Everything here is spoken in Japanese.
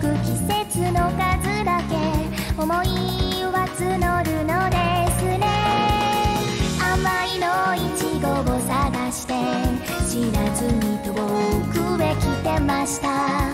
く季節の数だけ思いは募るのですね。甘いのいちごを探して知らずに遠くへ来てました。